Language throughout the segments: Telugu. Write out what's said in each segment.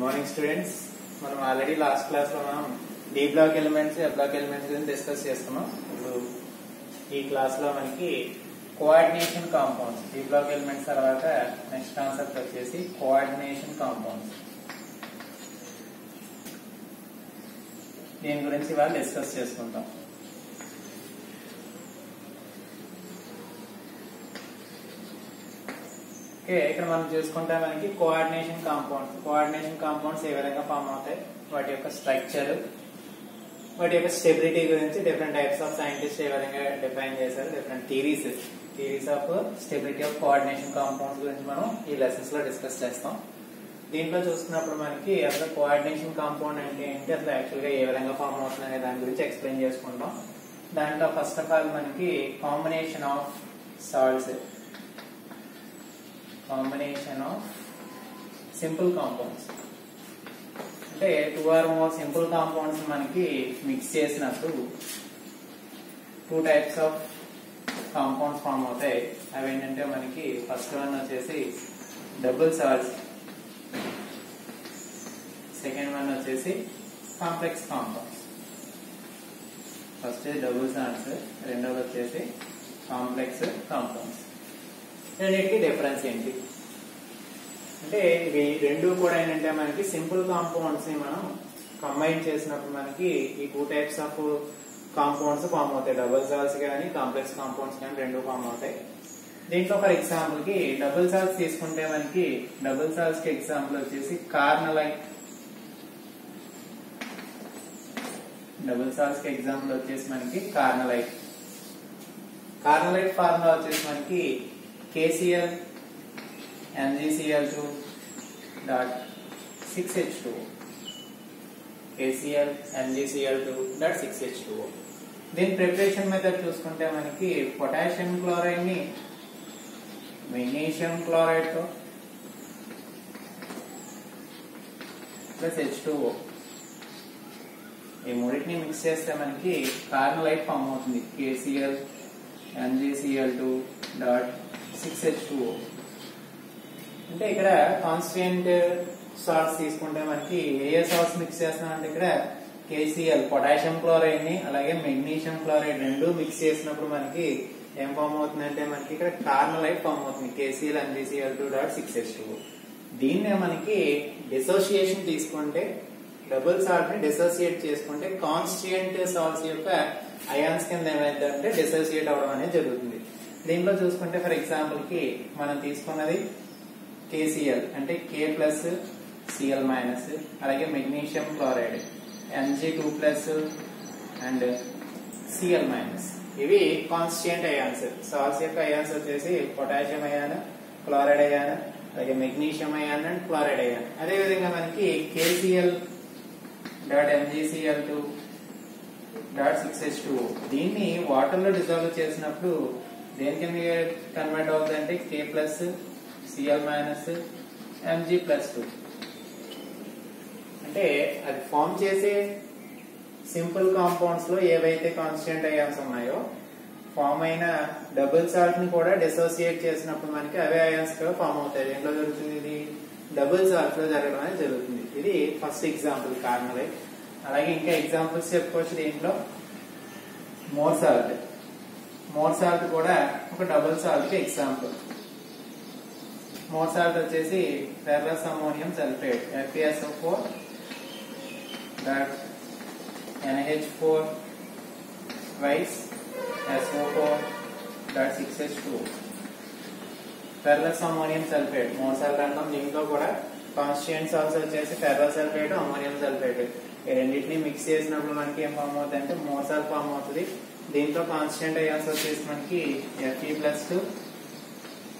గుడ్ మార్నింగ్ స్టూడెంట్స్ మనం ఆల్రెడీ లాస్ట్ క్లాస్లో మనం డి బ్లాక్ ఎలిమెంట్స్ ఎ బ్లాక్ ఎలిమెంట్స్ గురించి డిస్కస్ చేస్తున్నాం. ఇప్పుడు ఈ క్లాస్లో మనకి coordination compounds D block elements తర్వాత నెక్స్ట్ కాన్సెప్ట్ వచ్చేసి కోఆర్డినేషన్ కాంపౌండ్స్ దీని గురించి ఇవాళ డిస్కస్ చేసుకుంటాం. ఓకే ఇక్కడ మనం చూసుకుంటే మనకి కోఆర్డినేషన్ కాంపౌండ్స్ కోఆర్డినేషన్ కాంపౌండ్స్ ఏ విధంగా ఫామ్ అవుతాయి? వాటి యొక్క స్ట్రక్చర్ వాటి యొక్క స్టెబిలిటీ గురించి డిఫరెంట్ టైప్స్ ఆఫ్ సైంటిస్ట్ ఏ విధంగా డిఫైన్ చేశారు? Different theories theories of stability of coordination compounds గురించి మనం ఈ లెసన్స్లో డిస్కస్ చేస్తాం. దీంట్లో చూసుకున్నప్పుడు మనకి అసలు కోఆర్డినేషన్ కాంపౌండ్ అంటే ఏంటి? అసలు యాక్చువల్గా ఏ విధంగా ఫామ్ అవుతుంది అనే దాని గురించి ఎక్స్ప్లెయిన్ చేసుకుంటాం. దాంట్లో ఫస్ట్ ఆఫ్ ఆల్ మనకి combination of salts combination of simple compounds అంటే two or more simple compounds మనకి మిక్స్ చేసినప్పుడు two types of compounds form అవుతాయి. అవి ఏంటంటే మనకి ఫస్ట్ వన్ వచ్చేసి డబుల్ సాల్ట్స్ సెకండ్ వన్ వచ్చేసి complex compounds first double salts రెండోది వచ్చేసి కాంప్లెక్స్ కాంపౌండ్స్ రెండింటికి డిఫరెన్స్ ఏంటి? అంటే ఇవి రెండు కూడా ఏంటంటే మనకి సింపుల్ కాంపౌండ్స్ని మనం కంబైన్ చేసినప్పుడు మనకి ఈ two types of compounds form అవుతాయి. డబుల్ సాల్స్ కానీ కాంప్లెక్స్ కాంపౌండ్స్ కానీ రెండు ఫామ్ అవుతాయి. దీంట్లో ఫర్ ఎగ్జాంపుల్కి డబుల్ సాల్స్ తీసుకుంటే మనకి డబుల్ సాల్స్కి ఎగ్జాంపుల్ వచ్చేసి కార్నలైట్ డబుల్ సాల్స్కి ఎగ్జాంపుల్ వచ్చేసి మనకి కార్నలైట్ కార్నలైట్ ఫార్ములా వచ్చేసి మనకి KCl MgCl2 dot 6H2O KCl MgCl2 dot 6H2O దీని ప్రిపరేషన్ మెథడ్ చూసుకుంటే మనకి పొటాషియం క్లోరైడ్ని మెగ్నీషియం క్లోరైడ్తో ప్లస్ H2O ఈ మూడింటిని మిక్స్ చేస్తే మనకి కార్నలైట్ ఫామ్ అవుతుంది. KCl MgCl2 dot six H two అంటే ఇక్కడ కాన్స్టెంట్ సాల్ట్స్ తీసుకుంటే మనకి ఏ ఏ సాల్ట్స్ మిక్స్ చేస్తున్నాం ఇక్కడ కేసీఎల్ పొటాషియం క్లోరైడ్ని అలాగే మెగ్నీషియం క్లోరైడ్ రెండు మిక్స్ చేసినప్పుడు మనకి ఏం ఫామ్ అవుతుందంటే మనకి ఇక్కడ కార్నలైట్ ఫామ్ అవుతుంది. KCl MgCl two dot six H two దీన్నే మనకి డిసోసియేషన్ తీసుకుంటే డబుల్ సాల్ట్ని డిసోసియేట్ చేసుకుంటే కాన్స్టియంట్ సాల్ట్స్ యొక్క అయాన్స్ కింద ఏమైందంటే డిసోసియేట్ అవడం అనేది జరుగుతుంది. దీంట్లో చూసుకుంటే ఫర్ ఎగ్జాంపుల్కి మనం తీసుకున్నది కేసీఎల్ అంటే కే ప్లస్ సిఎల్ మైనస్ అలాగే magnesium chloride Mg two plus and Cl minus ఇవి కాన్స్టియంట్ అయాన్స్ సాల్స్ యొక్క అయాన్స్ వచ్చేసి పొటాషియం అయాన్ క్లోరైడ్ అయాన్ అలాగే magnesium ion and chloride ion అదేవిధంగా మనకి KCl dot MgCl two dot six H two దీన్ని వాటర్లో డిజాల్వ్ చేసినప్పుడు దేనికి కన్వర్ట్ అవుతుంది అంటే K plus Cl minus Mg plus two అంటే అది ఫామ్ చేసే సింపుల్ కాంపౌండ్స్లో ఏవైతే కాన్స్టెంట్ అయాన్స్ ఉన్నాయో ఫామ్ అయిన డబుల్ సాల్ట్ని కూడా డిసోసియేట్ చేసినప్పుడు మనకి అవే అయాన్స్ కూడా ఫామ్ అవుతాయి. దేంట్లో జరుగుతుంది ఇది? డబుల్ సాల్ట్లో జరగడం అనేది జరుగుతుంది. ఇది ఫస్ట్ ఎగ్జాంపుల్ కార్నలే అలాగే ఇంకా ఎగ్జాంపుల్స్ చెప్పుకోవచ్చు దీంట్లో? మోర్ సాల్ట్ మోర్ సాల్ట్ కూడా ఒక డబుల్ సాల్ట్కి ఎగ్జాంపుల్. మోర్ సాల్ట్ వచ్చేసి ferrous ammonium sulphate FSO four dot NH four vice SO four dot six H two. Ferrous ammonium sulphate Mohr salt అంటాం దీంట్లో కూడా కాన్స్టిట్యూంట్ సాల్ట్స్ వచ్చేసి ఫెర్రస్ సల్ఫేట్ అమోనియం సల్ఫేట్. ఈ రెండింటిని మిక్స్ చేసినప్పుడు మనకి ఏం ఫామ్ అవుతుంది అంటే మోసాల్ ఫామ్ అవుతుంది. దీంట్లో కాన్స్టెంట్ అయాన్స్ వచ్చేసి మనకి Fe plus two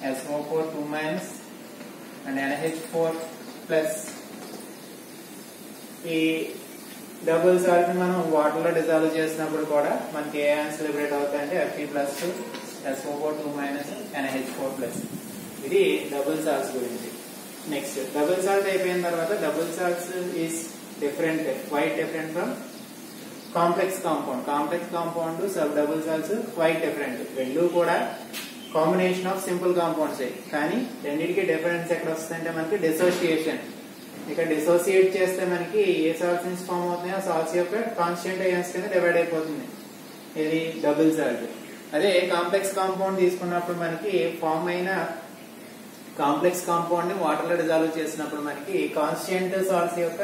SO four two minus and NH four plus ఈ డబుల్ సాల్ట్ మనం వాటర్లో డిజాల్వ్ చేసినప్పుడు కూడా మనకి ఏ ions liberate అవుతాయంటే Fe plus two SO four two minus NH four plus ఇది డబుల్ సాల్ట్స్ గురించి. నెక్స్ట్ డబుల్ సాల్ట్ అయిపోయిన తర్వాత double salts is different quite different from complex compound. Complex compound sub double salts quite different రెండు కూడా కాంబినేషన్ ఆఫ్ సింపుల్ కాంపౌండ్స్ కానీ రెండింటికి డిఫరెన్స్ ఎక్కడ వస్తుందంటే మనకి డిసోసియేషన్ ఇక్కడ డిసోసియేట్ చేస్తే మనకి ఏ సాల్ట్స్ నుంచి ఫామ్ అవుతున్నాయో ఆ యొక్క కాన్స్టెంట్ అయాన్స్ కింద డివైడ్ అయిపోతుంది. ఇది డబుల్ సాల్ట్ అదే కాంప్లెక్స్ కాంపౌండ్ తీసుకున్నప్పుడు మనకి ఫామ్ అయిన కాంప్లెక్స్ కాంపౌండ్ని వాటర్లో డిజాల్వ్ చేసినప్పుడు మనకి కాన్స్టెంట్ సాల్స్ యొక్క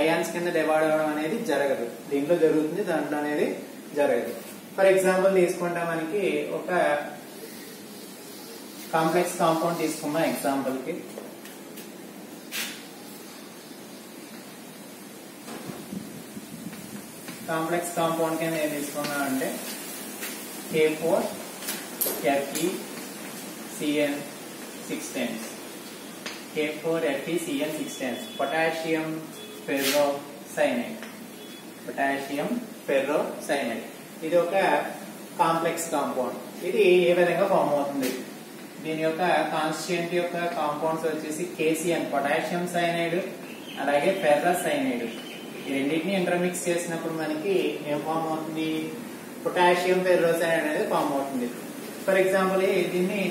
అయాన్స్ కింద డివైడ్ అవడం అనేది జరగదు. దీంట్లో జరుగుతుంది దాంట్లో అనేది జరగదు. ఫర్ ఎగ్జాంపుల్ తీసుకుంటే మనకి ఒక కాంప్లెక్స్ కాంపౌండ్ తీసుకున్నాం ఎగ్జాంపుల్కి. కాంప్లెక్స్ కాంపౌండ్ కింద ఏం తీసుకున్నా అంటే K four Fe CN six tense K four Fe CN six tense potassium ferrocyanide potassium ferrocyanide ఇది ఒక కాంప్లెక్స్ కాంపౌండ్ ఇది ఏ విధంగా ఫామ్ అవుతుంది? దీని యొక్క కాన్స్టిట్యూంట్ యొక్క కాంపౌండ్స్ వచ్చేసి కేసిఎన్ పొటాషియం సైనైడ్ అలాగే ఫెర్రస్ సైనైడ్ ఈ రెండింటిని ఇంటర్మిక్స్ చేసినప్పుడు మనకి ఏం ఫామ్ అవుతుంది? పొటాషియం ఫెర్రోసైనైడ్ అనేది ఫామ్ అవుతుంది. ఫర్ ఎగ్జాంపుల్ దీన్ని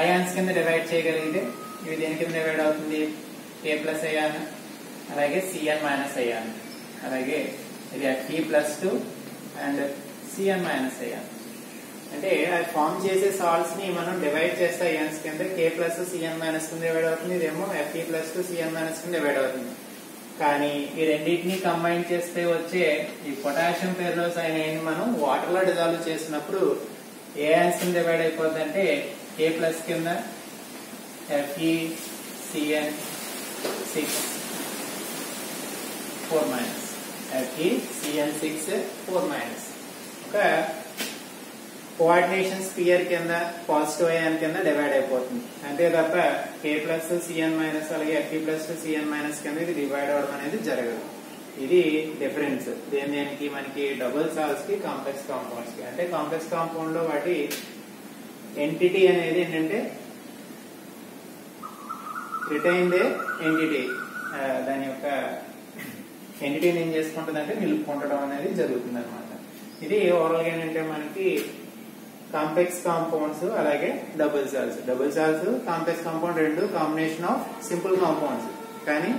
అయాన్స్ కింద డివైడ్ చేయగలిగితే ఇవి దేని కింద డివైడ్ అవుతుంది? ఏ ప్లస్ అయాన్ అలాగే సిఎన్ మైనస్ అయాన్ అలాగే ఇది Fe plus two and CN minus ion అంటే అది ఫామ్ చేసే సాల్ట్స్ని మనం డివైడ్ చేస్తే అయాన్స్ కింద కే ప్లస్ సిఎన్ మైనస్ కింద డివైడ్ అవుతుంది. ఇదేమో Fe plus two CN minus కింద డివైడ్ అవుతుంది. కానీ ఈ రెండింటిని కంబైన్ చేస్తే వచ్చే ఈ పొటాషియం పెర్రోసైనైన్ మనం వాటర్లో డిజాల్వ్ చేసినప్పుడు ఏ అయాన్స్ కింద డివైడ్ అయిపోద్ది అంటే ప్లస్ కింద Fe CN six four minus. Fe CN six four minus. ఒక కోఆర్డినేషన్ స్పియర్ కింద పాజిటివ్ అయాన్ కింద డివైడ్ అయిపోతుంది. అంతే తప్ప కే ప్లస్ సిఎన్ మైనస్ అలాగే ఎఫ్ఈ ప్లస్ సిఎన్ మైనస్ కింద ఇది డివైడ్ అవడం అనేది జరగదు. ఇది డిఫరెన్స్ దేని దేనికి? మనకి డబుల్ సాల్స్కి కాంప్లెక్స్ కాంపౌండ్స్కి. అంటే కాంప్లెక్స్ కాంపౌండ్లో వాటి ఎంటిటీ అనేది ఏంటంటే రిటైన్ దే ఎంటిటీ దాని యొక్క ఎంటిటీని ఏం చేసుకుంటుందంటే నిలుపుకుంటడం అనేది జరుగుతుంది అనమాట ఇది ఓవరాల్గా ఏంటంటే మనకి కాంప్లెక్స్ కాంపౌండ్స్ అలాగే double salts double salts complex compound రెండు కాంబినేషన్ ఆఫ్ సింపుల్ కాంపౌండ్స్ కానీ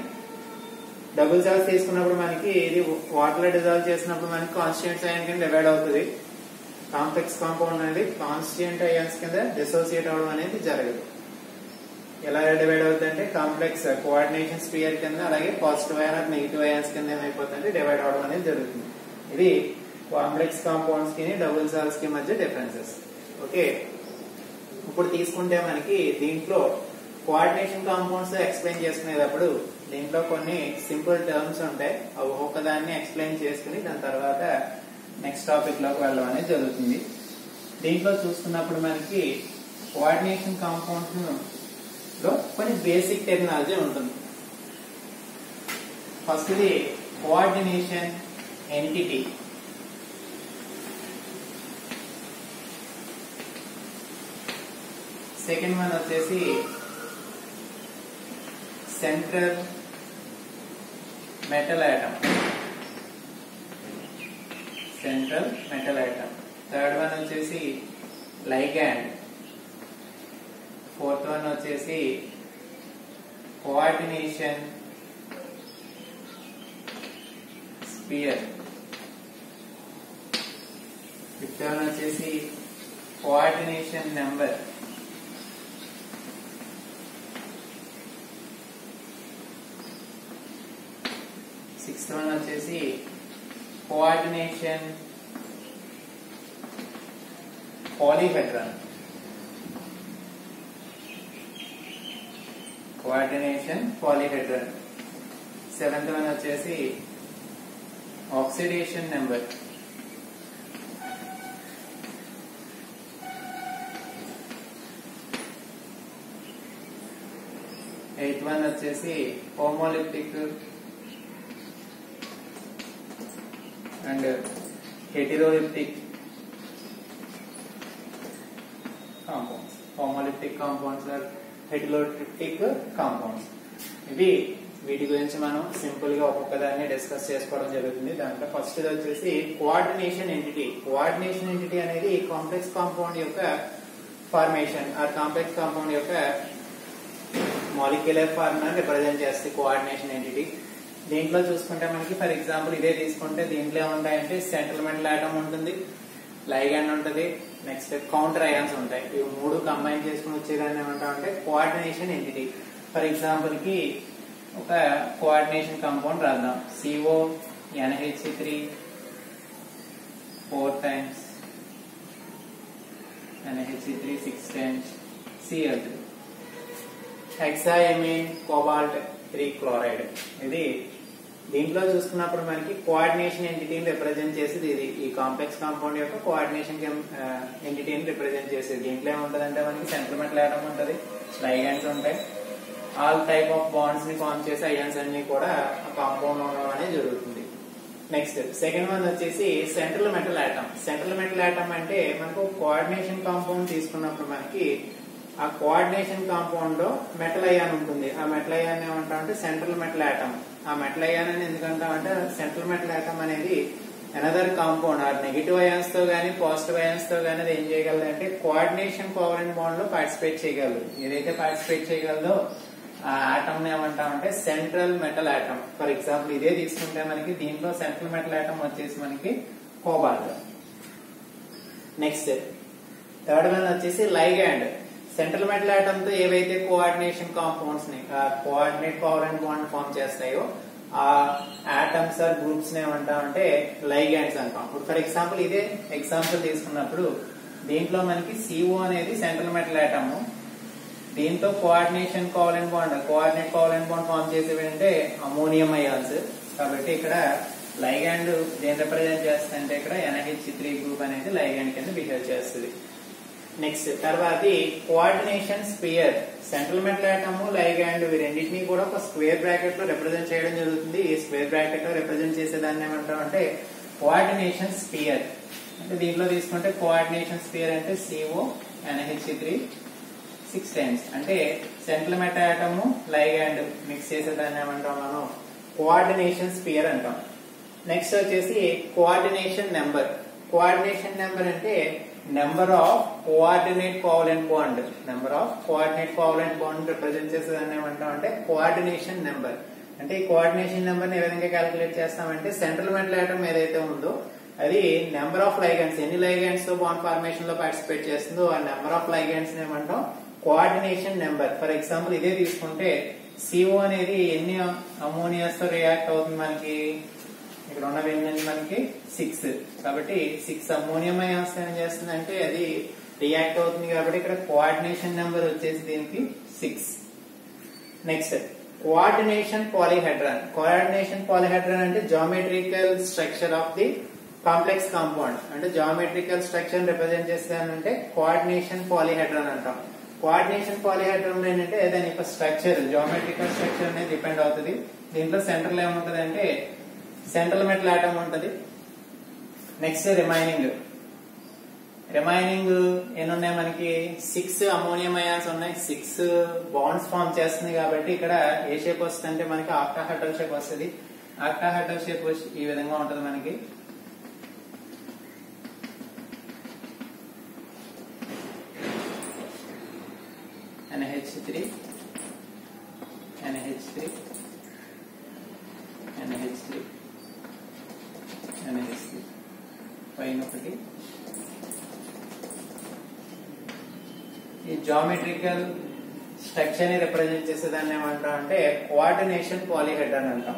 డబుల్ సాల్స్ తీసుకున్నప్పుడు మనకి ఇది వాటర్ డిజాల్వ్ చేసినప్పుడు మనకి కాన్స్టిట్యూంట్స్ అయాన్ కింద డివైడ్ అవుతుంది. కాంప్లెక్స్ కాంపౌండ్ అనేది కాన్స్టిట్యూంట్ అయాన్స్ కింద డిసోసియేట్ అవడం అనేది జరగదు. ఎలా డివైడ్ అవుతుంది అంటే కాంప్లెక్స్ కోఆర్డినేషన్ స్పియర్ కింద అలాగే పాజిటివ్ అయాన్ నెగిటివ్ అయాన్స్ కింద ఏమైపోతుందంటే డివైడ్ అవడం అనేది జరుగుతుంది. ఇది కాంప్లెక్స్ కాంపౌండ్స్కి డబుల్ సాల్స్కి మధ్య డిఫరెన్సెస్ ఓకే ఇప్పుడు తీసుకుంటే మనకి దీంట్లో కోఆర్డినేషన్ కాంపౌండ్స్ ఎక్స్ప్లెయిన్ చేసుకునేటప్పుడు దీంట్లో కొన్ని సింపుల్ టర్మ్స్ ఉంటాయి. అవి ఒక్కదాన్ని ఎక్స్ప్లెయిన్ చేసుకుని దాని తర్వాత నెక్స్ట్ టాపిక్లోకి వెళ్ళడం అనేది జరుగుతుంది. దీంట్లో చూసుకున్నప్పుడు మనకి కోఆర్డినేషన్ కాంపౌండ్స్ లో కొన్ని బేసిక్ టెక్నాలజీ ఉంటుంది. ఫస్ట్ది కోఆర్డినేషన్ ఎంటిటీ సెకండ్ వన్ వచ్చేసి central metal atom central metal atom third one వచ్చేసి లైగాండ్ ఫోర్త్ వన్ వచ్చేసి కోఆర్డినేషన్ స్పియర్ ఫిఫ్త్ వన్ వచ్చేసి కోఆర్డినేషన్ నెంబర్ సిక్స్త్ వన్ వచ్చేసి coordination polyhedron coordination polyhedron seventh one వచ్చేసి ఆక్సిడేషన్ నెంబర్. ఎయిత్ వన్ వచ్చేసి homoleptic and heteroleptic compounds. Homoleptic compounds or heteroleptic compounds. ఇవి వీటి గురించి మనం సింపుల్గా ఒక్కొక్క దాన్ని డిస్కస్ చేసుకోవడం జరుగుతుంది. దాంట్లో ఫస్ట్ వచ్చేసి కోఆర్డినేషన్ ఎంటిటీ కోఆర్డినేషన్ ఎంటిటీ అనేది కాంప్లెక్స్ కాంపౌండ్ యొక్క ఫార్మేషన్ ఆ కాంప్లెక్స్ కాంపౌండ్ యొక్క మాలిక్యులర్ ఫార్మ్ రిప్రజెంట్ చేస్తుంది కోఆర్డినేషన్ ఎంటిటీ దీంట్లో చూసుకుంటే మనకి ఫర్ ఎగ్జాంపుల్ ఇదే తీసుకుంటే దీంట్లో ఏముంటాయంటే సెంట్రల్మెంటల్ ఆటమ్ ఉంటుంది. లైగాండ్ ఉంటుంది నెక్స్ట్ కౌంటర్ అయాన్స్ ఉంటాయి. ఇవి మూడు కంబైన్ చేసుకుని వచ్చేదాన్ని ఏమంటామంటే కోఆర్డినేషన్ ఎంటిటీ. ఫర్ ఎగ్జాంపుల్కి ఒక కోఆర్డినేషన్ కంపౌండ్ రాద్దాం. CO NH three four times NH three six times Cl three hexaammine cobalt three chloride ఇది దీంట్లో చూసుకున్నప్పుడు మనకి కోఆర్డినేషన్ ఎంటిటీని రిప్రజెంట్ చేసేది ఇది. ఈ కాంప్లెక్స్ కాంపౌండ్ యొక్క కోఆర్డినేషన్ ఎంటిటీని రిప్రజెంట్ చేసేది. దీంట్లో ఏముంటదంటే మనకి సెంట్రమెంటల్ ఆటం ఉంటుంది లైగాండ్స్ ఉంటాయి. ఆల్ టైప్ ఆఫ్ బాండ్స్ని ఫామ్ చేసి అయాన్స్ అన్ని కూడా కాంపౌండ్ అవడం అనేది జరుగుతుంది. నెక్స్ట్ సెకండ్ వన్ వచ్చేసి central metal atom central metal atom అంటే మనకు కోఆర్డినేషన్ కాంపౌండ్ తీసుకున్నప్పుడు మనకి ఆ కోఆర్డినేషన్ కాంపౌండ్లో మెటల్ అయాన్ ఉంటుంది. ఆ మెటల్ అయాన్ ఏమంటామంటే సెంట్రల్ మెటల్ ఆటమ్ ఆ మెటల్ అయాన్ అని ఎందుకంటామంటే సెంట్రల్ మెటల్ ఆటమ్ అనేది అనదర్ కాంపౌండ్ ఆ నెగిటివ్ అయాన్స్తో గానీ పాజిటివ్ అయాన్స్తో గానీ అది ఏం చేయగలదు అంటే కోఆర్డినేషన్ కోవలెంట్ బాండ్లో పార్టిసిపేట్ చేయగలదు. ఏదైతే పార్టిసిపేట్ చేయగలదో ఆ ఆటమ్ ఏమంటామంటే central metal atom for example ఇదే తీసుకుంటే మనకి దీంట్లో సెంట్రల్ మెటల్ ఆటమ్ వచ్చేసి మనకి కోబాల్ట్ నెక్స్ట్ థర్డ్ వన్ వచ్చేసి లైగాండ్ సెంట్రల్ మెటల్ ఆటమ్తో ఏవైతే కోఆర్డినేషన్ కాంపౌండ్స్ని కోఆర్డినేట్ కోవలెంట్ బాండ్ ఫామ్ చేస్తాయో ఆ ఆటమ్స్ ఆర్ గ్రూప్స్ని ఏమంటామంటే లైగాండ్స్ అంటాం. ఇప్పుడు ఫర్ ఎగ్జాంపుల్ ఇదే ఎగ్జాంపుల్ తీసుకున్నప్పుడు దీంట్లో మనకి సిఓ అనేది సెంట్రల్ మెటల్ ఆటమ్ దీంతో coordination covalent bond coordinate covalent bond form చేసేవి అంటే అమోనియం అయాన్స్ కాబట్టి ఇక్కడ లైగాండ్ దేని రిప్రజెంట్ చేస్తుందంటే ఇక్కడ ఎన్హెచ్ త్రీ గ్రూప్ అనేది లైగాండ్ కింద బిహేవ్ చేస్తుంది. నెక్స్ట్ తర్వాత కోఆర్డినేషన్ స్పియర్ సెంట్రల్ మెటల్ లైగ్ లైగాండ్ ఇవి రెండింటినీ కూడా ఒక స్క్వేర్ బ్రాకెట్లో రిప్రజెంట్ చేయడం జరుగుతుంది. ఈ స్క్వేర్ బ్రాకెట్లో రిప్రజెంట్ చేసేదాన్ని ఏమంటాం అంటే కోఆర్డినేషన్ స్పియర్ అంటే దీంట్లో తీసుకుంటే కోఆర్డినేషన్ స్పియర్ అంటే C O N H three six times అంటే central metal atom ligand mix చేసేదాన్ని ఏమంటాం మనం? కోఆర్డినేషన్ స్పియర్ అంటాం. నెక్స్ట్ వచ్చేసి కోఆర్డినేషన్ నెంబర్ కోఆర్డినేషన్ నెంబర్ అంటే number of coordinate covalent bond number of coordinate covalent bond represent చేసేదాన్ని ఏమంటాం అంటే కోఆర్డినేషన్ నెంబర్ అంటే ఈ కోఆర్డినేషన్ నెంబర్ని ఏ విధంగా క్యాలిక్యులేట్ చేస్తామంటే సెంట్రల్ మెంటల్ ఐటమ్ ఏదైతే ఉందో అది నెంబర్ ఆఫ్ లైగెంట్స్ ఎన్ని లైగెంట్స్తో బాండ్ ఫార్మేషన్లో పార్టిసిపేట్ చేస్తుందో ఆ నెంబర్ ఆఫ్ లైగెంట్స్ ఏమంటాం? కోఆర్డినేషన్ నెంబర్ ఫర్ ఎగ్జాంపుల్ ఇదే తీసుకుంటే సిఓ అనేది ఎన్ని అమోనియాస్తో రియాక్ట్ అవుతుంది మనకి? ఇక్కడ ఉన్నవి ఏంటంటే మనకి? సిక్స్ కాబట్టి సిక్స్ అమ్మోనియం అయాన్స్ ఏం చేస్తుంది అంటే అది రియాక్ట్ అవుతుంది కాబట్టి ఇక్కడ కోఆర్డినేషన్ నెంబర్ వచ్చేసి దీనికి six next coordination polyhedron coordination polyhedron అంటే geometrical structure of the complex compound అంటే జామెట్రికల్ స్ట్రక్చర్ రిప్రజెంట్ చేస్తానంటే కోఆర్డినేషన్ పాలిహెడ్రాన్ అంటాం. కోఆర్డినేషన్ పాలిహెడ్రాన్ ఏంటంటే దాని యొక్క స్ట్రక్చర్ జామెట్రికల్ స్ట్రక్చర్ అనేది డిపెండ్ అవుతుంది. దీంట్లో సెంట్రల్ ఏముంటది అంటే సెంట్రల్ మెటల్ ఆటమ్ ఉంటుంది. Next remaining. రిమైనింగ్ ఎన్ని ఉన్నాయి మనకి? సిక్స్ అమోనియం అయాన్స్ ఉన్నాయి. సిక్స్ బాండ్స్ ఫామ్ చేస్తుంది కాబట్టి ఇక్కడ ఏ షేప్ వస్తుంది అంటే మనకి ఆక్టాహైడ్రల్ షేప్ వస్తుంది. ఆక్టాహైడ్రల్ షేప్ ఈ విధంగా ఉంటుంది మనకి NH3 NH3 NH3 NH3 పైన ఒకటి ఈ జామెట్రికల్ స్ట్రక్చర్ని రిప్రజెంట్ చేసేదాన్ని ఏమంటాం అంటే కోఆర్డినేషన్ పాలిహెడ్రాన్ అంటాం.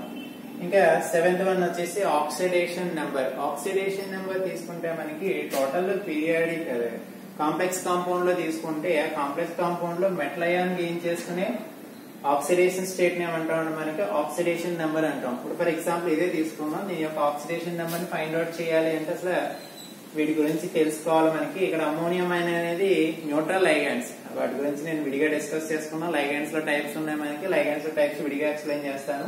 ఇంకా సెవెంత్ వన్ వచ్చేసి ఆక్సిడేషన్ నెంబర్ ఆక్సిడేషన్ నెంబర్ తీసుకుంటే మనకి టోటల్ పీరియాడిక్ కాంప్లెక్స్ కాంపౌండ్లో తీసుకుంటే ఆ కాంప్లెక్స్ కాంపౌండ్లో మెట్లయాన్ గెయిన్ చేసుకునే ఆక్సిడేషన్ స్టేట్ని మనకి? ఆక్సిడేషన్ నెంబర్ అంటాం. ఇప్పుడు ఫర్ ఎగ్జాంపుల్ ఇదే తీసుకున్నాం. దీని యొక్క ఆక్సిడేషన్ నెంబర్ ఫైండ్ అవుట్ చేయాలి అంటే అసలు వీటి గురించి తెలుసుకోవాలి మనకి. ఇక్కడ అమోనియం అయన్ అనేది న్యూట్రల్ లైగాండ్స్. వాటి గురించి నేను విడిగా డిస్కస్ చేసుకున్నా. లైగాండ్స్లో టైప్స్ ఉన్నాయి మనకి. లైగాండ్స్లో టైప్స్ విడిగా ఎక్స్ప్లెయిన్ చేస్తాను.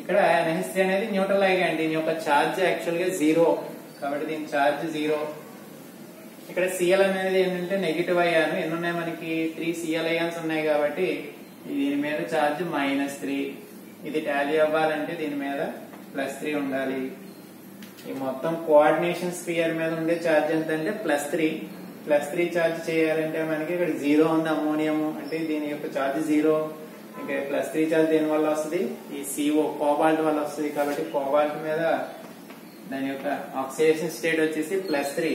ఇక్కడ ఎన్హెచ్సి అనేది న్యూట్రల్ లైగాండ్. దీని యొక్క ఛార్జ్ యాక్చువల్గా జీరో. కాబట్టి దీని ఛార్జ్ జీరో. ఇక్కడ సిఎల్ అనేది ఏంటంటే నెగిటివ్ అయ్యాను. ఎన్ని ఉన్నాయి మనకి? త్రీ సిఎల్ అయ్యాన్స్ ఉన్నాయి కాబట్టి దీని మీద ఛార్జ్ మైనస్ త్రీ. ఇది టాలీ అవ్వాలంటే దీని మీద ప్లస్ త్రీ ఉండాలి. ఈ మొత్తం కోఆర్డినేషన్ స్పియర్ మీద ఉండే ఛార్జ్ ఎంత అంటే plus three plus three charge చేయాలంటే మనకి ఇక్కడ జీరో ఉంది అమోనియం అంటే దీని యొక్క ఛార్జ్ జీరో ఇంకా ప్లస్ త్రీ ఛార్జ్ దేని వల్ల వస్తుంది? ఈ సిఓ కోబాల్ట్ వల్ల వస్తుంది. కాబట్టి కోబాల్ట్ మీద దాని యొక్క ఆక్సిడేషన్ స్టేట్ వచ్చేసి plus three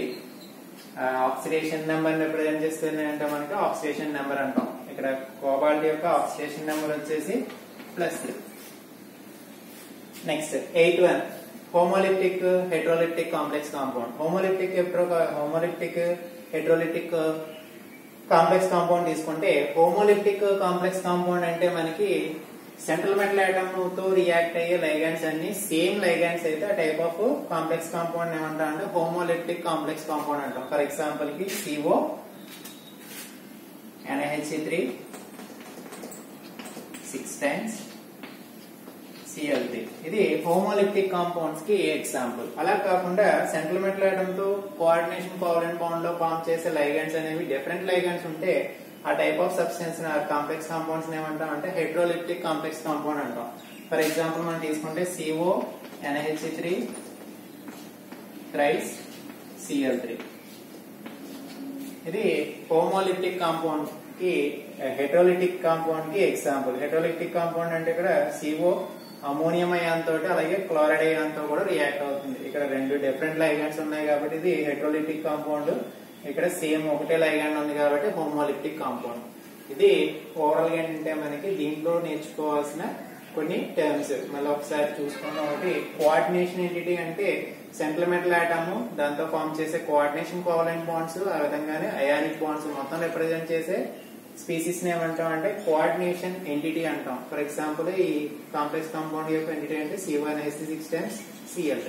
oxidation number represent చేస్తుంది అంటే మనకి ఆక్సిడేషన్ నెంబర్ అంటాం. ఇక్కడ కోబాల్ట్ యొక్క ఆక్సిడేషన్ నెంబర్ వచ్చేసి plus three next eight one homoleptic heteroleptic complex compound homoleptic ఎప్పుడు హోమోలిప్టిక్ హెట్రోలిప్టిక్ కాంప్లెక్స్ కాంపౌండ్ తీసుకుంటే హోమోలిప్టిక్ కాంప్లెక్స్ కాంపౌండ్ అంటే మనకి సెంట్రల్ మెటల్ ఐటమ్తో రియాక్ట్ అయ్యే లైగాన్స్ అన్ని సేమ్ లైగాన్స్ అయితే టైప్ ఆఫ్ కాంప్లెక్స్ కాంపౌండ్ ఏమంటా అంటే హోమోలిప్టిక్ కాంప్లెక్స్ కాంపౌండ్ అంటాం. ఫర్ ఎగ్జాంపుల్కి C O N H C three six times CLT ఇది హోమోలిప్టిక్ కాంపౌండ్స్కి ఎగ్జాంపుల్? అలా కాకుండా సెంట్రల్ మెటల్ ఆటమ్తో కోఆర్డినేషన్ కోవలెంట్ బాండ్లో ఫామ్ చేసే లైగన్స్ అనేవి డిఫరెంట్ లైగన్స్ ఉంటే ఆ type of substance complex compounds ఏమంటాం అంటే హైడ్రోలిప్టిక్ కాంప్లెక్స్ కాంపౌండ్ అంటాం. ఫర్ ఎగ్జాంపుల్ మనం తీసుకుంటే CO NH three tris CL three ఇది హోమోలిప్టిక్ కాంపౌండ్కి హెట్రోలిటిక్ కాంపౌండ్కి ఎగ్జాంపుల్. హెట్రోలిటిక్ కాంపౌండ్ అంటే ఇక్కడ సిఓ అమోనియం అయాన్ తోటి అలాగే క్లోరైడ్ అయాన్తో కూడా రియాక్ట్ అవుతుంది. ఇక్కడ రెండు డిఫరెంట్ లైగాండ్స్ ఉన్నాయి కాబట్టి ఇది హెట్రోలిటిక్ కాంపౌండ్ ఇక్కడ సేమ్ ఒకటే లైగాండ్ ఉంది కాబట్టి హోమోలిప్టిక్ కాంపౌండ్. ఇది ఓవరాల్గా ఏంటంటే మనకి దీంట్లో నేర్చుకోవాల్సిన కొన్ని టర్మ్స్. మళ్ళీ ఒకసారి చూసుకున్నాం ఒకటి కోఆర్డినేషన్ ఏంటి అంటే సెంట్రల్ మెటల్ ఆటమ్ దాంతో ఫామ్ చేసే కోఆర్డినేషన్ కోవలెంట్ బాండ్స్ ఆ విధంగానే అయానిక్ బాండ్స్ మొత్తం రిప్రజెంట్ చేసే స్పీసీస్ ఏమంటాం అంటే కోఆర్డినేషన్ ఎంటిటీ అంటాం. ఫర్ ఎగ్జాంపుల్ ఈ కాంప్లెక్స్ కాంపౌండ్ యొక్క ఎంటిటీ అంటే C one S C six times C L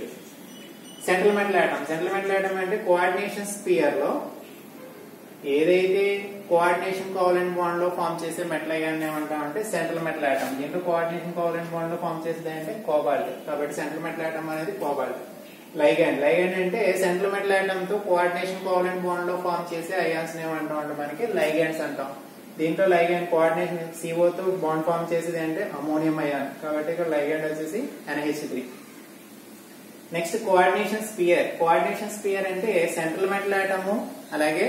central లేటం atom లేటం అంటే కోఆర్డినేషన్ స్పియర్లో ఏదైతే కోఆర్డినేషన్ కోవలెంట్ బాండ్లో ఫామ్ చేసే మెటల్ అయ్యాన్ని ఏమంటాం అంటే సెంట్రల్ మెటల్ ఆటమ్ దీంట్లో కోఆర్డినేషన్ కోవలెంట్ బాండ్లో ఫామ్ చేసేది అంటే కోబాల్ట్ కాబట్టి సెంట్రల్ మెటల్ ఆటం అనేది కోబాల్ట్ లైగాండ్ లైగాండ్ అంటే సెంట్రల్ మెటల్ ఆటం తో కోఆర్డినేషన్ కోవలెంట్ బాండ్లో ఫామ్ చేసే అయాన్స్ ఏమంటాం అంటే మనకి లైగాండ్స్ అంటాం. దీంట్లో లైగాండ్ కోఆర్డినేషన్ సిఓ తో బాండ్ ఫామ్ చేసేది అంటే అమోనియం అయాన్ కాబట్టి ఇక్కడ లైగాండ్ వచ్చేసి N H three next coordination sphere coordination sphere అంటే సెంట్రల్ మెటల్ ఆటమ్ అలాగే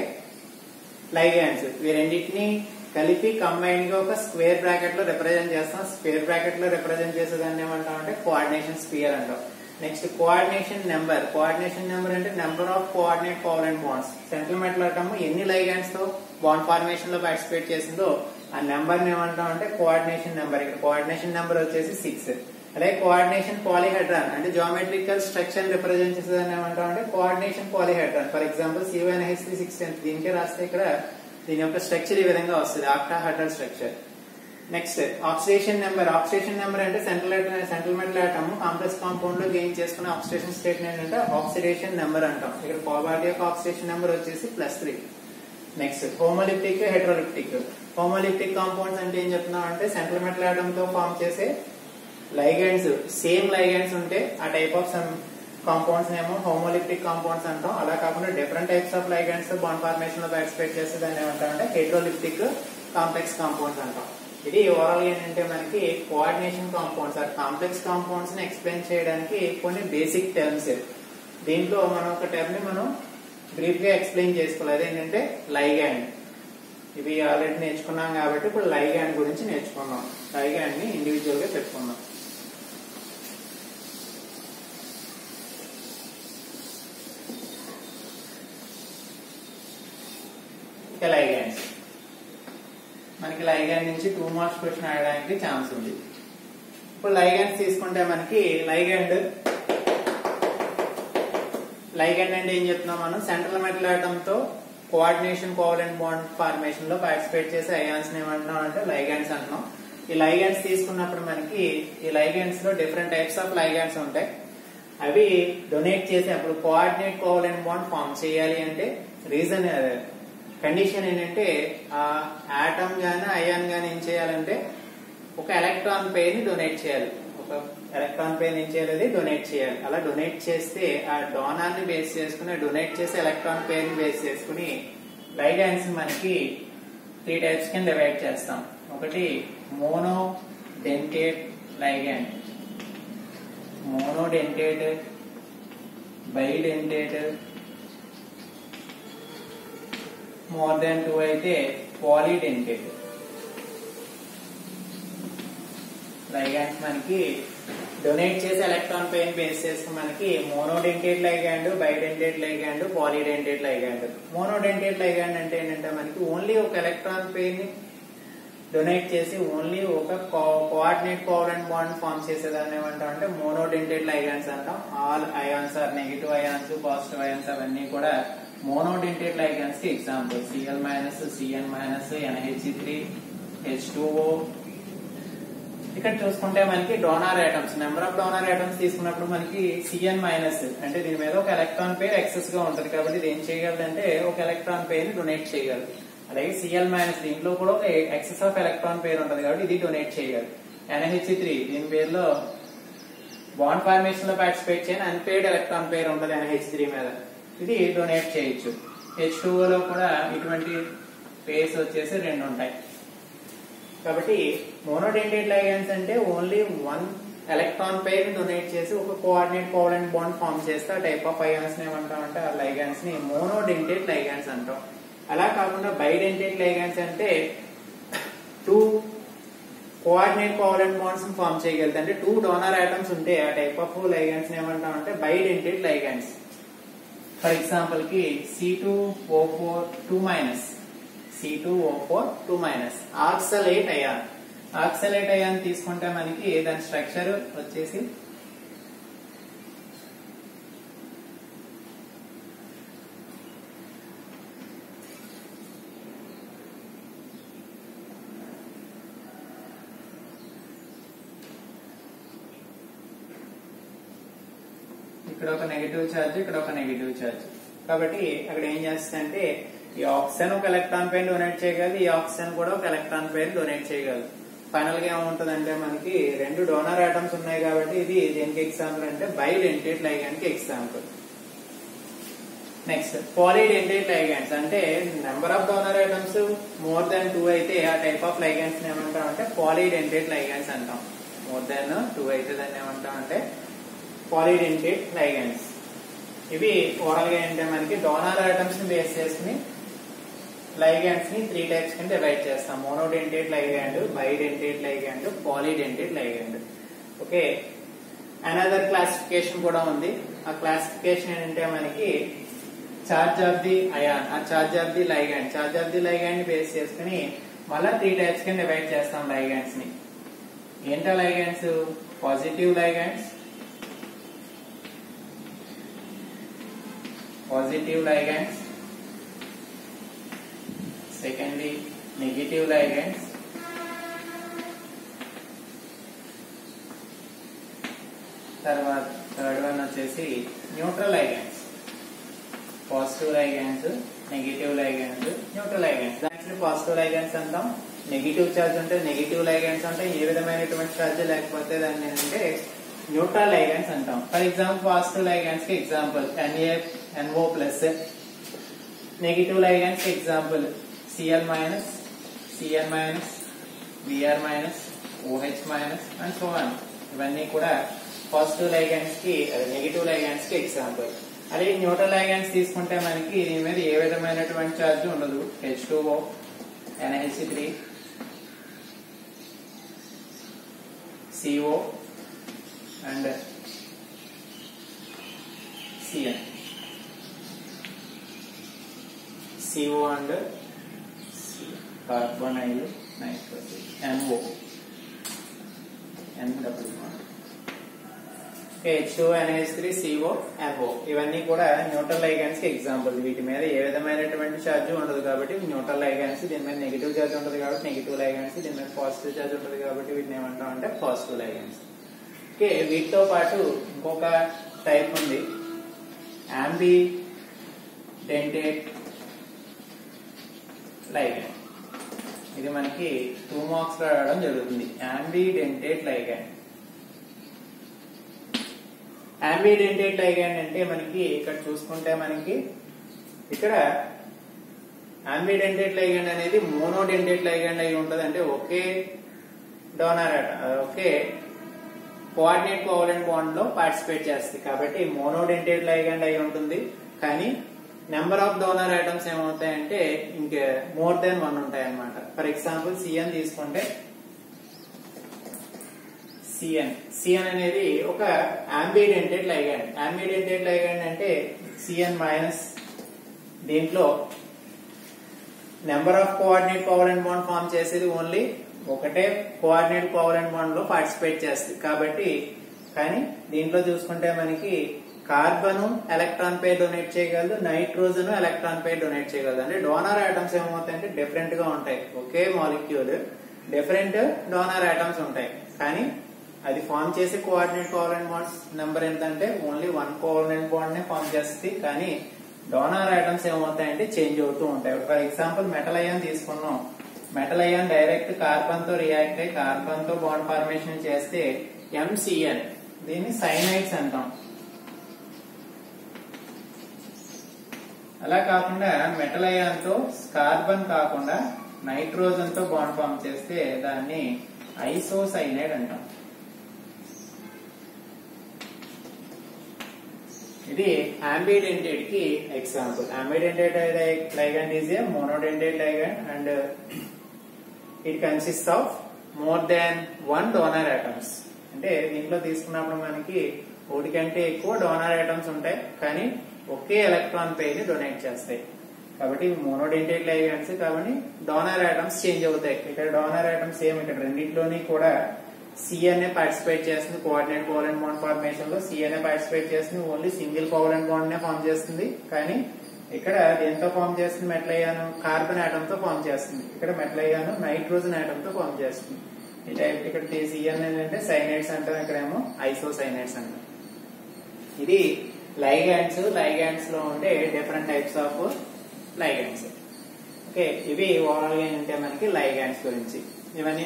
లైగాండ్స్ ఈ రెండింటిని కలిపి కంబైన్గా ఒక స్క్వేర్ బ్రాకెట్లో రిప్రజెంట్ చేస్తాం. స్క్వేర్ బ్రాకెట్లో రిప్రజెంట్ చేసేదాన్ని ఏమంటాం అంటే కోఆర్డినేషన్ స్పియర్ అంటాం. Next coordination number coordination number అంటే number of coordinate covalent bonds central metal atom ఎన్ని లైగాండ్స్తో బాండ్ ఫార్మేషన్లో పార్టిసిపేట్ చేసిందో ఆ నెంబర్ ఏమంటాం అంటే కోఆర్డినేషన్ నెంబర్ ఇక్కడ కోఆర్డినేషన్ నెంబర్ వచ్చేసి సిక్స్ అలాగే కోఆర్డినేషన్ పాలిహెడ్రాన్ అంటే జామెట్రికల్ స్ట్రక్చర్ రిప్రజెంట్ చేసేదాన్ని ఏమంటాం అంటే coordination polyhedron for example CYNH three six దీనికే రాస్తే ఇక్కడ దీని యొక్క స్ట్రక్చర్ ఈ విధంగా వస్తుంది. Octahedral structure next oxidation number oxidation number అంటే central central metal atom complex కాంపౌండ్లో గెయిన్ చేసుకున్న ఆక్సిడేషన్ స్టేట్ ఏంటంటే ఆక్సిడేషన్ నెంబర్ అంటాం. ఇక్కడ కోబాల్ట్ యొక్క ఆక్సిడేషన్ నెంబర్ వచ్చేసి plus three next homoleptic heteroleptic homoleptic compounds అంటే ఏం చెప్తున్నాం అంటే సెంట్రల్ మెటల్ ఆటమ్తో ఫామ్ చేసే లైగెండ్స్ సేమ్ లైగెండ్స్ ఉంటే ఆ టైప్ ఆఫ్ సమ్ కాంపౌండ్స్ ఏమో హోమోలిప్టిక్ కాంపౌండ్స్ అంటాం. అలా కాకుండా different types of ligands bond ఫార్మేషన్లో participate చేస్తే దాన్ని ఏమంటామంటే హెట్రోలిప్టిక్ కాంప్లెక్స్ కాంపౌండ్స్ అంటాం. ఇది ఓవరాల్ ఏంటంటే మనకి కోఆర్డినేషన్ కాంపౌండ్స్ ఆ కాంప్లెక్స్ కాంపౌండ్స్ని ఎక్స్ప్లెయిన్ చేయడానికి కొన్ని బేసిక్ టర్మ్స్ దీంట్లో మనం ఒక టర్మ్ని మనం బ్రీఫ్గా ఎక్స్ప్లెయిన్ చేసుకోవాలి అదేంటంటే లైగాండ్ ఇవి ఆల్రెడీ నేర్చుకున్నాం కాబట్టి ఇప్పుడు లైగాండ్ గురించి నేర్చుకున్నాం. లైగాండ్ని ఇండివిజువల్గా చెప్పుకుందాం ఇక లైగాండ్స్ మనకి లైగాండ్ నుంచి టూ మార్క్స్ క్వశ్చన్ అడగడానికి ఛాన్స్ ఉంది. ఇప్పుడు లైగాండ్స్ తీసుకుంటే మనకి లైగాండ్ లైగండ్ అంటే ఏం చెప్తున్నాం మనం? సెంట్రల్ మెటల్ ఆటమ్తో కోఆర్డినేషన్ కోవలెంట్ బాండ్ ఫార్మేషన్లో పార్టిసిపేట్ చేసే అయాన్స్ ఏమంటున్నాం అంటే లైగాండ్స్ అంటున్నాం. ఈ లైగాండ్స్ తీసుకున్నప్పుడు మనకి ఈ లైగాండ్స్లో డిఫరెంట్ టైప్స్ ఆఫ్ లైగాండ్స్ ఉంటాయి. అవి డొనేట్ చేసేటప్పుడు కోఆర్డినేట్ కోవలెంట్ బాండ్ ఫామ్ చేయాలి అంటే రీజన్ కండిషన్ ఏంటంటే ఆ ఆటమ్ గానీ అయాన్ గానీ ఏం చేయాలంటే ఒక ఎలక్ట్రాన్ పేర్ని డొనేట్ చేయాలి. ఒక ఎలక్ట్రాన్ పేర్ ఏం చేయాలి డొనేట్ చేయాలి. అలా డొనేట్ చేస్తే ఆ డోనాన్ని బేస్ చేసుకుని డొనేట్ చేసి ఎలక్ట్రాన్ పేర్ బేస్ చేసుకుని లైగాన్స్ మనకి త్రీ టైప్స్ కింద డివైడ్ చేస్తాం. ఒకటి monodentate ligand monodentate bidentate more than two అయితే పాలిడెంటేట్ లైగాండ్ మనకి డొనేట్ చేసే ఎలక్ట్రాన్ పెయిన్ బేస్ చేస్తే మనకి monodentate ligand bidentate ligand polydentate ligand. Monodentate ligand అంటే ఏంటంటే మనకి ఓన్లీ ఒక ఎలక్ట్రాన్ పెయిన్ డొనేట్ చేసి ఓన్లీ ఒక కోఆర్డినేట్ కోవలెంట్ బాండ్ ఫార్మ్ చేసేదాన్ని ఏమంటాం అంటే మోనోడెంటేట్ లైగాన్స్ అంటాం. All ions are negative ions positive ions అవన్నీ కూడా monodentate లైగాన్స్కి example CL minus CN minus NH three H ఇక్కడ చూసుకుంటే మనకి donor atoms. Number of donor atoms తీసుకున్నప్పుడు మనకి సిఎన్ మైనస్ అంటే దీని మీద ఒక ఎలక్ట్రాన్ పేర్ ఎక్సెస్గా ఉంటుంది కాబట్టి ఇది ఏం చేయగలదంటే ఒక ఎలక్ట్రాన్ పేర్ డొనేట్ చేయగలదు. అలాగే సిఎల్ మైనస్ దీంట్లో కూడా ఒక ఎక్సెస్ ఆఫ్ ఎలక్ట్రాన్ పేర్ ఉంటుంది కాబట్టి ఇది డొనేట్ చేయగలదు. ఎన్హెచ్ త్రీ దీని పేరులో బాండ్ ఫార్మేషన్లో పార్టిసిపేట్ చేయని అన్పేడ్ ఎలక్ట్రాన్ పేర్ ఉంటుంది ఎన్హెచ్ త్రీ మీద. ఇది డొనేట్ చేయొచ్చు. హెచ్లో కూడా ఇటువంటి పేర్స్ వచ్చేసి రెండు ఉంటాయి. కాబట్టి మోనోడెండేట్ లైగన్స్ అంటే only one electron pair donate చేసి ఒక కోఆర్డినేట్ కోవలెంట్ బాండ్ ఫార్మ్ చేస్తే ఆ టైప్ ఆఫ్ అయాన్స్ ఏమంటాం అంటే ఆ లైగాన్స్ని మోనోడెంటేట్ లైగాన్స్ అంటాం. అలా కాకుండా బైడెంటేట్ లైగాన్స్ అంటే two coordinate covalent bonds form చేయగలుగుతాయి అంటే టూ డోనర్ ఐటమ్స్ ఉంటే ఆ టైప్ ఆఫ్ లైగాన్స్ ఏమంటాం అంటే బైడెంటేట్ లైగాన్స్ ఫర్ ఎగ్జాంపుల్కి C two O four two minus C two O four two minus oxalate ion oxalate ion తీసుకుంటే మనకి దాని స్ట్రక్చర్ వచ్చేసి? ఇక్కడ ఒక నెగిటివ్ ఛార్జ్ ఇక్కడ ఒక నెగిటివ్ ఛార్జ్ కాబట్టి అక్కడ ఏం చేస్తుందంటే ఈ ఆక్సిజన్ ఒక ఎలక్ట్రాన్ పైన డొనేట్ చేయగలదు ఈ ఆక్సిజన్ కూడా ఒక ఎలక్ట్రాన్ పైన డొనేట్ చేయగలదు. ఫైనల్గా ఏముంటదంటే మనకి రెండు డోనర్ ఐటమ్స్ ఉన్నాయి కాబట్టి ఇది దేనికి ఎగ్జాంపుల్ అంటే బైడెంటేట్ లైగాన్కి ఎగ్జాంపుల్ నెక్స్ట్ పాలిడెంటేట్ లైగాన్స్ అంటే number of donor atoms more than two అయితే ఆ టైప్ ఆఫ్ లైగాన్స్ ఏమంటాం అంటే పాలిడెంటేట్ లైగాన్స్ అంటాం. మోర్ దాన్ టూ అయితే దాన్ని ఏమంటాం అంటే పాలిడెంటేట్ లైగాన్స్ ఇవి ఓవరాల్గా ఏంటంటే మనకి డోనర్ ఐటమ్స్ని బేస్ చేసుకుని లైగాండ్స్ని త్రీ టైప్స్ కింద డివైడ్ చేస్తాం. Monodentate ligand bidentate ligand polydentate ligand okay another classification కూడా ఉంది. ఆ క్లాసిఫికేషన్ ఏంటంటే మనకి చార్జ్ ఆఫ్ ది అయాన్ ఆ charge of the ligand charge of the ligand base చేసుకుని మళ్ళా త్రీ టైప్స్ కింద డివైడ్ చేస్తాం లైగాండ్స్ని ఏంటో ligands positive ligands positive ligands secondly negative ligands. తర్వాత థర్డ్ వన్ వచ్చేసి neutral ligands positive ligands negative ligands neutral ligands దాంట్లో పాజిటివ్ లైగాండ్స్ అంటాం నెగిటివ్ ఛార్జ్ అంటే నెగిటివ్ లైగాండ్స్ అంటే. ఏ విధమైనటువంటి ఛార్జ్ లేకపోతే దాన్ని ఏంటంటే న్యూట్రల్ లైగాండ్స్ అంటాం. For example positive లైగాండ్స్కి example N A N O plus negative లైగాండ్స్కి example C L minus C L minus B R minus O H minus and so on ఇవన్నీ కూడా పాజిటివ్ లైగాన్స్కి నెగిటివ్ లైగాన్స్కి ఎగ్జాంపుల్ అదే న్యూట్రల్ లైగాన్స్ తీసుకుంటే మనకి దీని మీద ఏ విధమైనటువంటి ఛార్జ్ ఉండదు. H two O N H three C O and C N C O and carbonyl nitrogen M O N double bond. H2 NH3 CO NO ఇవన్నీ కూడా న్యూట్రల్ లైగాన్స్కి ఎగ్జాంపుల్ వీటి మీద ఏ విధమైనటువంటి ఛార్జ్ ఉండదు కాబట్టి న్యూట్రల్ లైగాన్స్ దీని మీద నెగిటివ్ ఛార్జ్ ఉంటుంది కాబట్టి నెగిటివ్ లైగాన్స్ దీని మీద పాజిటివ్ ఛార్జ్ ఉంటుంది కాబట్టి వీటిని ఏమంటాం అంటే పాజిటివ్ లైగాన్స్ ఓకే వీటితో పాటు ఇంకొక టైప్ ఉంది. యాంబీ డెంటేట్ లైగాన్స్ ఇది మనకి టూ మార్క్స్లో రావడం జరుగుతుంది. యాంబిడెంటేట్ లైగాండ్ యాంబిడెంటేట్ లైగాండ్ అంటే మనకి ఇక్కడ చూసుకుంటే మనకి ఇక్కడ యాంబిడెంటేట్ లైగాండ్ అనేది మోనోడెంటేట్ లైగాండ్ అయి ఉంటది అంటే ఒకే డోనర్ ఒకే కోఆర్డినేట్ కోవలెంట్ బాండ్లో పార్టిసిపేట్ చేస్తుంది. కాబట్టి మోనోడెంటేట్ లైగాండ్ అయి ఉంటుంది. కానీ నెంబర్ ఆఫ్ డోనర్ ఐటమ్స్ ఏమవుతాయంటే ఇంకా మోర్ దెన్ వన్ ఉంటాయి అనమాట ఫర్ ఎగ్జాంపుల్ సిఎన్ తీసుకుంటే సిఎన్ సిఎన్ అనేది ఒక అంబిడెంటెడ్ లైగాండ్ అంబిడెంటెడ్ లైగాండ్ అంటే సిఎన్ మైనస్ దీంట్లో number of coordinate covalent bond form చేసేది ఓన్లీ ఒకటే కోఆర్డినేట్ కోవలెంట్ బాండ్లో పార్టిసిపేట్ చేస్తుంది. కాబట్టి కానీ దీంట్లో చూసుకుంటే మనకి కార్బన్ ఎలక్ట్రాన్ పే డొనేట్ చేయగలదు నైట్రోజన్ ఎలక్ట్రాన్ పే డొనేట్ చేయగలదు. అంటే డోనర్ ఐటమ్స్ ఏమవుతాయంటే డిఫరెంట్గా ఉంటాయి. ఒకే మాలిక్యూల్ డిఫరెంట్ డోనర్ ఐటమ్స్ ఉంటాయి. కానీ అది ఫామ్ చేసే కోఆర్డినేట్ కోవలెంట్ బాండ్స్ నెంబర్ ఎంతంటే ఓన్లీ వన్ కోవలెంట్ బాండ్ నే ఫామ్ చేస్తుంది. కానీ డోనర్ ఐటమ్స్ ఏమవుతాయంటే చేంజ్ అవుతూ ఉంటాయి. ఫర్ ఎగ్జాంపుల్ మెటల్ అయాన్ తీసుకున్నాం మెటల్ అయాన్ డైరెక్ట్ కార్బన్తో రియాక్ట్ అయ్యి కార్బన్తో బాండ్ ఫార్మేషన్ చేస్తే ఎంసిఎన్ దీన్ని సైనైట్స్ అంటాం. అలా కాకుండా మెటల్ అయాన్తో కార్బన్ కాకుండా నైట్రోజన్తో బాండ్ ఫామ్ చేస్తే దాన్ని ఐసోసైనైడ్ అంటాం. ఇది ఆంబిడెంటెడ్కి example ambidentate ligand is a monodentate ligand and it consist of more than one donor atoms అంటే దీంట్లో తీసుకున్నప్పుడు మనకి ఒకటి కంటే ఎక్కువ డోనర్ ఐటమ్స్ ఉంటాయి. కానీ ఒకే ఎలక్ట్రాన్ పేజ్ డొనేట్ చేస్తాయి. కాబట్టి మోనోడెంటేట్ లైగాన్స్ కాబట్టి డోనర్ ఐటమ్స్ చేంజ్ అవుతాయి. ఇక్కడ డోనర్ ఐటమ్స్ ఏమి? ఇక్కడ రెండింటిలోని కూడా సిఎన్ఏ పార్టిసిపేట్ చేస్తుంది. కోఆర్డినేట్ కోవలెంట్ బాండ్ ఫార్మేషన్లో సిఎన్ఏ పార్టిసిపేట్ చేస్తుంది. ఓన్లీ సింగిల్ కోవలెంట్ బాండ్ నే ఫామ్ చేస్తుంది. కానీ ఇక్కడ దేంతో ఫామ్ చేస్తుంది? మెటల్ అయ్యాను కార్బన్ ఆటమ్తో ఫామ్ చేస్తుంది. ఇక్కడ మెటల్ అయ్యాను నైట్రోజన్ ఆటమ్తో ఫామ్ చేస్తుంది. ఈ టైప్ ఇక్కడ సిఎన్ఏ అంటే సైనైడ్స్ అంటాం. ఇక్కడేమో ఐసోసైనైడ్స్ అంటాం. ఇది లైగాన్స్ లైగాన్స్లో ఉండే different types of ligands okay ఇవి ఓవరాల్గా ఏంటంటే మనకి లైగాన్స్ గురించి. ఇవన్నీ